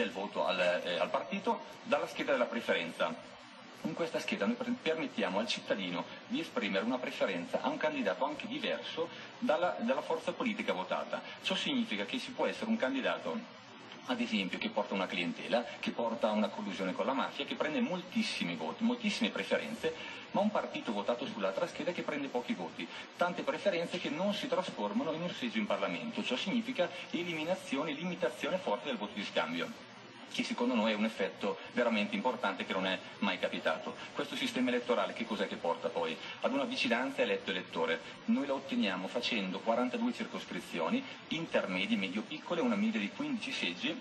del voto al, eh, al partito dalla scheda della preferenza. In questa scheda noi permettiamo al cittadino di esprimere una preferenza a un candidato anche diverso dalla, dalla forza politica votata. Ciò significa che si può essere un candidato ad esempio che porta una clientela, che porta una collusione con la mafia, che prende moltissimi voti, moltissime preferenze, ma un partito votato sull'altra scheda che prende pochi voti, tante preferenze che non si trasformano in un seggio in Parlamento, ciò significa eliminazione, limitazione forte del voto di scambio che secondo noi è un effetto veramente importante che non è mai capitato. Questo sistema elettorale che cos'è che porta poi? Ad una vicinanza eletto-elettore. Noi la otteniamo facendo 42 circoscrizioni intermedie, medio-piccole, una media di 15 seggi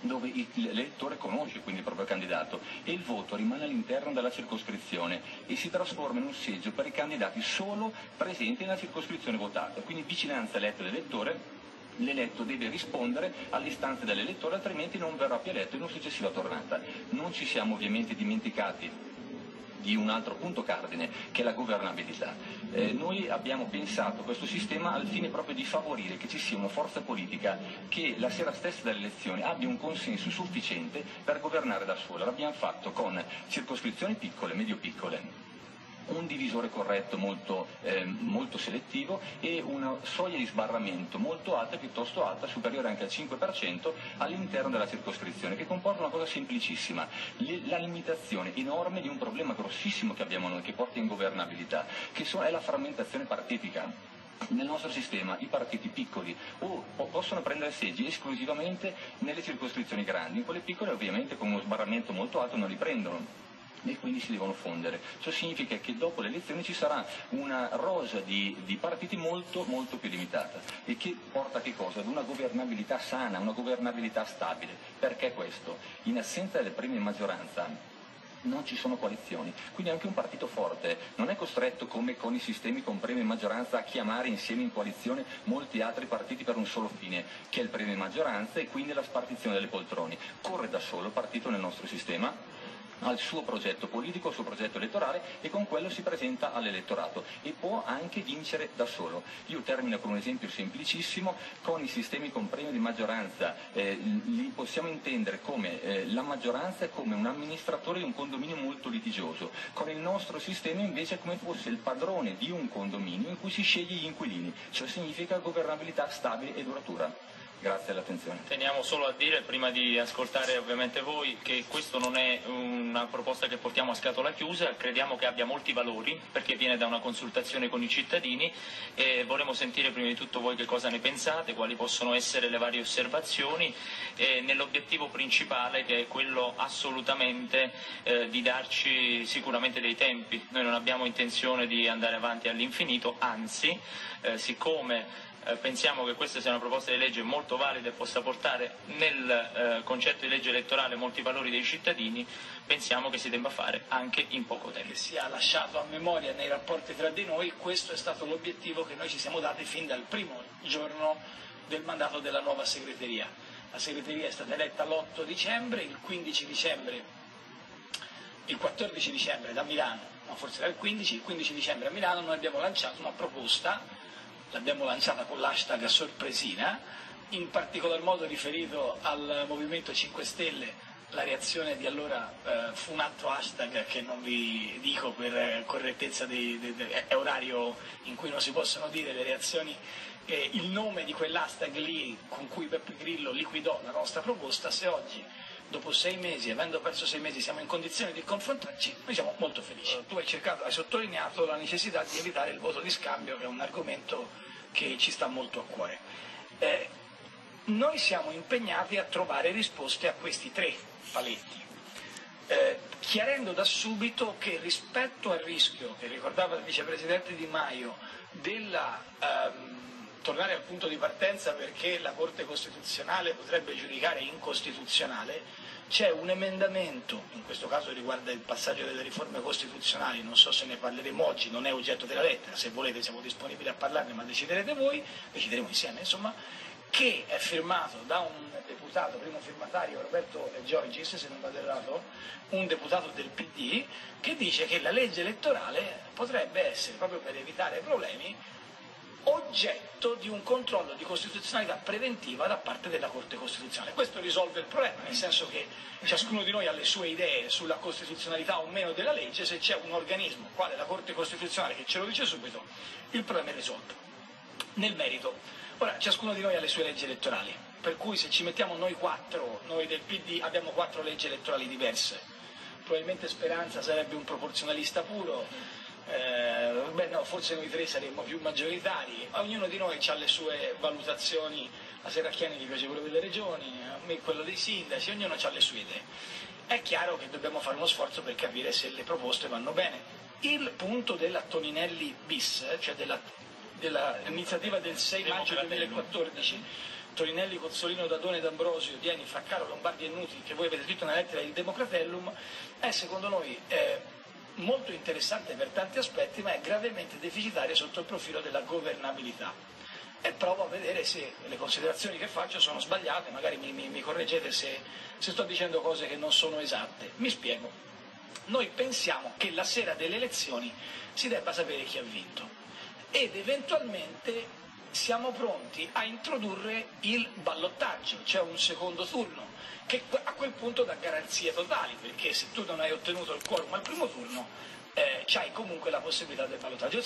dove l'elettore conosce quindi il proprio candidato e il voto rimane all'interno della circoscrizione e si trasforma in un seggio per i candidati solo presenti nella circoscrizione votata, quindi vicinanza eletto-elettore l'eletto deve rispondere alle istanze dell'elettore, altrimenti non verrà più eletto in una successiva tornata. Non ci siamo ovviamente dimenticati di un altro punto cardine, che è la governabilità. Eh, noi abbiamo pensato questo sistema al fine proprio di favorire che ci sia una forza politica che la sera stessa delle elezioni abbia un consenso sufficiente per governare da sola. L'abbiamo fatto con circoscrizioni piccole, medio-piccole un divisore corretto molto, eh, molto, selettivo e una soglia di sbarramento molto alta, piuttosto alta, superiore anche al 5% all'interno della circoscrizione, che comporta una cosa semplicissima, la limitazione enorme di un problema grossissimo che abbiamo noi, che porta ingovernabilità, che è la frammentazione partitica. Nel nostro sistema i partiti piccoli o possono prendere seggi esclusivamente nelle circoscrizioni grandi, in quelle piccole ovviamente con uno sbarramento molto alto non li prendono e quindi si devono fondere. Ciò significa che dopo le elezioni ci sarà una rosa di, di partiti molto, molto più limitata e che porta che? Ad una governabilità sana, una governabilità stabile. Perché questo? In assenza delle prime maggioranza non ci sono coalizioni, quindi anche un partito forte non è costretto come con i sistemi con premio e maggioranza a chiamare insieme in coalizione molti altri partiti per un solo fine, che è il premio e maggioranza e quindi la spartizione delle poltrone. Corre da solo il partito nel nostro sistema al suo progetto politico, al suo progetto elettorale e con quello si presenta all'elettorato e può anche vincere da solo. Io termino con un esempio semplicissimo, con i sistemi con premio di maggioranza eh, li possiamo intendere come eh, la maggioranza come un amministratore di un condominio molto litigioso, con il nostro sistema invece come fosse il padrone di un condominio in cui si sceglie gli inquilini, ciò significa governabilità stabile e duratura. Grazie all'attenzione. Teniamo solo a dire, prima di ascoltare ovviamente voi, che questo non è una proposta che portiamo a scatola chiusa, crediamo che abbia molti valori perché viene da una consultazione con i cittadini e vorremmo sentire prima di tutto voi che cosa ne pensate, quali possono essere le varie osservazioni nell'obiettivo principale che è quello assolutamente eh, di darci sicuramente dei tempi. Noi non abbiamo intenzione di andare avanti all'infinito, anzi eh, siccome eh, pensiamo che questa sia una proposta di legge molto valida e possa portare nel eh, concetto di legge elettorale molti valori dei cittadini, pensiamo che si debba fare anche in poco tempo. Che sia lasciato a memoria nei rapporti tra di noi, questo è stato l'obiettivo che noi ci siamo dati fin dal primo giorno del mandato della nuova segreteria. La segreteria è stata eletta l'8 dicembre, il 15 dicembre, il 14 dicembre da Milano, no, forse era il 15, il 15 dicembre a Milano noi abbiamo lanciato una proposta l'abbiamo lanciata con l'hashtag sorpresina, in particolar modo riferito al Movimento 5 Stelle la reazione di allora eh, fu un altro hashtag che non vi dico per correttezza di, di, di, è orario in cui non si possono dire le reazioni eh, il nome di quell'hashtag lì con cui Beppe Grillo liquidò la nostra proposta se oggi dopo sei mesi, avendo perso sei mesi, siamo in condizione di confrontarci, noi siamo molto felici. Tu hai, cercato, hai sottolineato la necessità di evitare il voto di scambio, che è un argomento che ci sta molto a cuore. Eh, noi siamo impegnati a trovare risposte a questi tre paletti, eh, chiarendo da subito che rispetto al rischio che ricordava il vicepresidente Di Maio della... Ehm, tornare al punto di partenza perché la Corte Costituzionale potrebbe giudicare incostituzionale, c'è un emendamento, in questo caso riguarda il passaggio delle riforme costituzionali, non so se ne parleremo oggi, non è oggetto della lettera, se volete siamo disponibili a parlarne, ma deciderete voi, decideremo insieme, insomma, che è firmato da un deputato, primo firmatario Roberto Giorgis, se non vado errato, un deputato del PD, che dice che la legge elettorale potrebbe essere, proprio per evitare problemi, oggetto di un controllo di costituzionalità preventiva da parte della Corte Costituzionale. Questo risolve il problema, nel senso che ciascuno di noi ha le sue idee sulla costituzionalità o meno della legge, se c'è un organismo, quale la Corte Costituzionale, che ce lo dice subito, il problema è risolto. Nel merito, ora ciascuno di noi ha le sue leggi elettorali, per cui se ci mettiamo noi quattro, noi del PD abbiamo quattro leggi elettorali diverse, probabilmente Speranza sarebbe un proporzionalista puro, eh, beh no, forse noi tre saremmo più maggioritari, ognuno di noi ha le sue valutazioni, a Serracchiani gli piace quello delle regioni, a me quello dei sindaci, ognuno ha le sue idee. È chiaro che dobbiamo fare uno sforzo per capire se le proposte vanno bene. Il punto della Toninelli bis, cioè dell'iniziativa del 6 maggio 2014, Torinelli, Cozzolino, Dadone, D'Ambrosio, Dieni, Fraccaro, Lombardi e Nuti, che voi avete scritto nella lettera del Democratellum, è secondo noi eh, molto interessante per tanti aspetti, ma è gravemente deficitaria sotto il profilo della governabilità. E provo a vedere se le considerazioni che faccio sono sbagliate, magari mi, mi, mi correggete se, se sto dicendo cose che non sono esatte. Mi spiego. Noi pensiamo che la sera delle elezioni si debba sapere chi ha vinto ed eventualmente siamo pronti a introdurre il ballottaggio, cioè un secondo turno, che a quel punto dà garanzie totali, perché se tu non hai ottenuto il quorum al primo turno, eh, hai comunque la possibilità del ballottaggio.